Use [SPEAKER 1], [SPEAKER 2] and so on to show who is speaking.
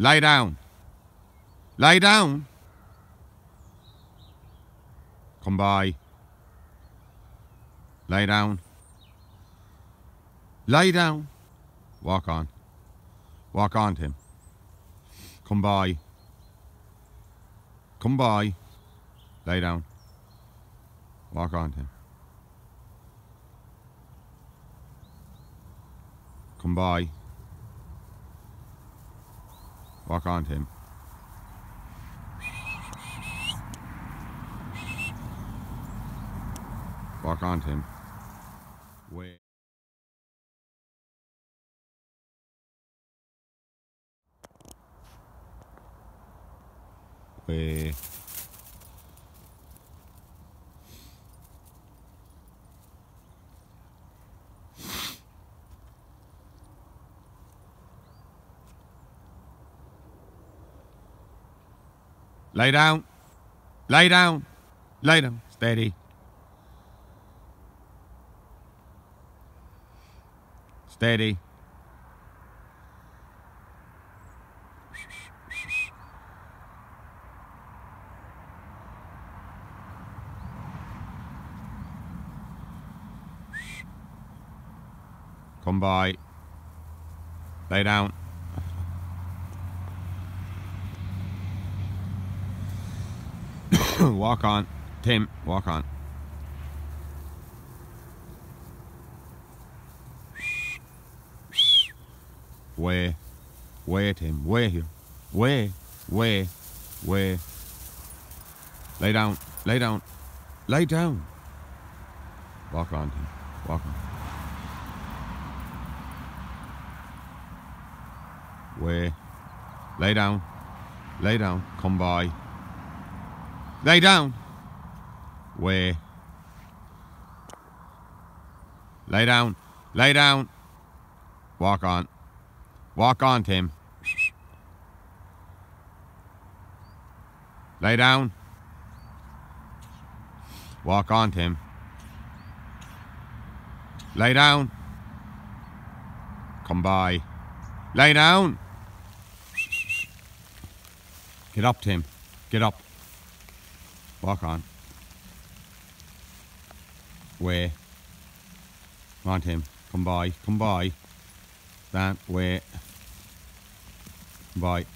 [SPEAKER 1] Lie down. Lie down. Come by. Lie down. Lie down. Walk on. Walk on, Tim. Come by. Come by. Lie down. Walk on, Tim. Come by. Walk on, Tim. Walk on, Tim. Wait. Wait. Lay down. Lay down. Lay down. Steady. Steady. Come by. Lay down. walk on. Tim, walk on. Where? Where, Tim? Where here? Where? Where? Where? Lay down. Lay down. Lay down. Walk on, Tim. Walk on. Where? Lay down. Lay down. Come by. Lay down. Where? Lay down. Lay down. Walk on. Walk on, Tim. Lay down. Walk on, Tim. Lay down. Come by. Lay down. Get up, Tim. Get up. Walk on. Where? Come on, Tim. Come by. Come by. That way. Come by.